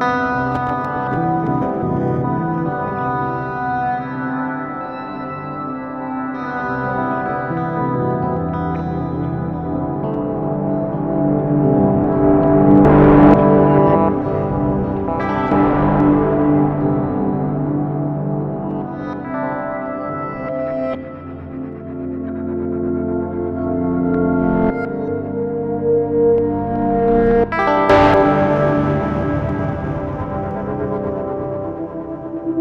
Música